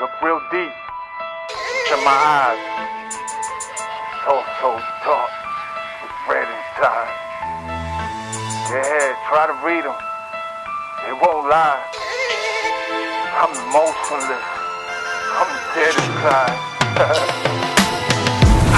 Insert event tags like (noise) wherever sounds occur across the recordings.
Look real deep into my eyes. So, so dark with red inside. Yeah, try to read them. They won't lie. I'm emotionless. I'm dead inside. (laughs)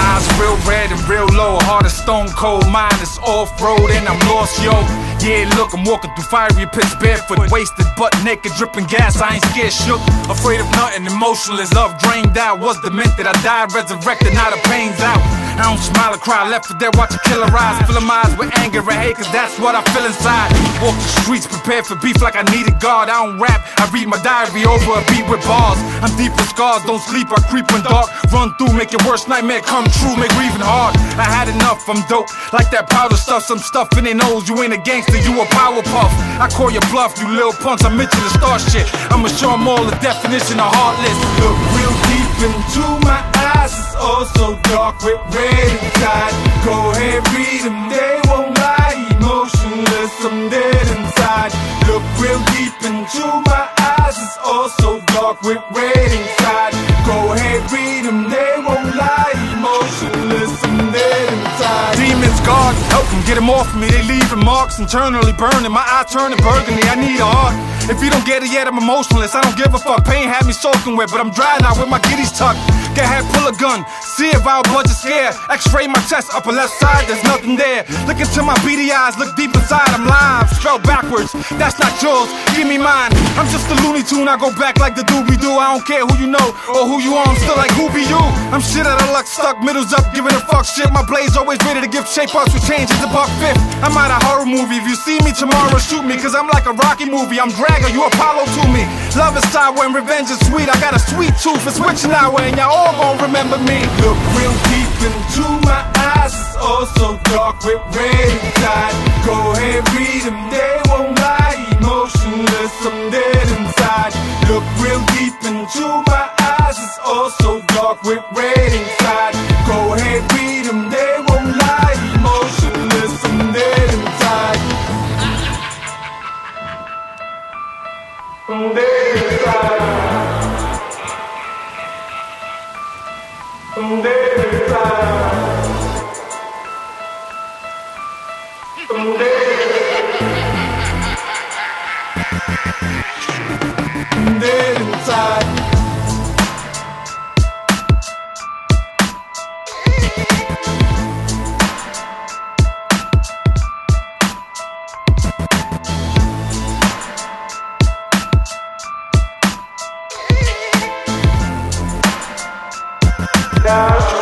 Eyes real red and real low, heart is stone cold, mind is off road and I'm lost, yo. Yeah, look, I'm walking through fiery pits barefoot, wasted, butt naked, dripping gas. I ain't scared, shook, afraid of nothing, emotionless. Love drained out, was demented. I died, resurrected, now the pain's out. I don't smile or cry, left for dead, watch a killer rise. Fill my eyes with anger and hate, cause that's what I feel inside. Walk the streets, prepared for beef like I needed God. I don't rap, I read my diary over a beat with bars. I'm deep with scars, don't sleep, I creep when dark. Run through, make your worst nightmare come true, make grieving hard. I had enough, I'm dope, like that powder stuff. Some stuff in their nose, you ain't a gangster, you a power puff. I call your bluff, you little punks, I'm itching to start shit. I'ma show 'em all the definition of heartless. Look real deep into dark with red inside. Go ahead, read them, they won't lie. Emotionless, I'm dead inside. Look real deep into my eyes, it's all so dark with red inside. Go ahead, read them, they won't lie. Emotionless, I'm dead inside. Demons, God, them get them off me. They leaving marks internally burning. My eye turning burgundy. I need a heart. If you don't get it yet, I'm emotionless. I don't give a fuck. Pain had me soaking wet, but I'm dry now with my giddies tucked. Get ahead, pull a gun. See if our blood is scared. X-ray my chest, upper left side, there's nothing there. Look into my beady eyes, look deep inside, I'm live. Spelled backwards, that's not yours. Give me mine. I'm just a Looney Tune. I go back like the doobie doo. I don't care who you know or who you are. I'm still like who be you. I'm shit out of luck, stuck middles up, giving a fuck shit. My blade's always ready to give shape ups with changes a buck fifth. I'm out a horror movie. If you see me tomorrow, shoot me, cause I'm like a Rocky movie. I'm Drago, you Apollo to me. Love is sour and revenge is sweet. I got a sweet tooth for switching our way, and y'all all gon' remember me. Look real deep into my eyes, it's all so dark with red inside. Go ahead, read them, they won't lie. Emotionless, I'm dead inside. Look real deep into my eyes, it's all so dark with red inside. I'm dead Now.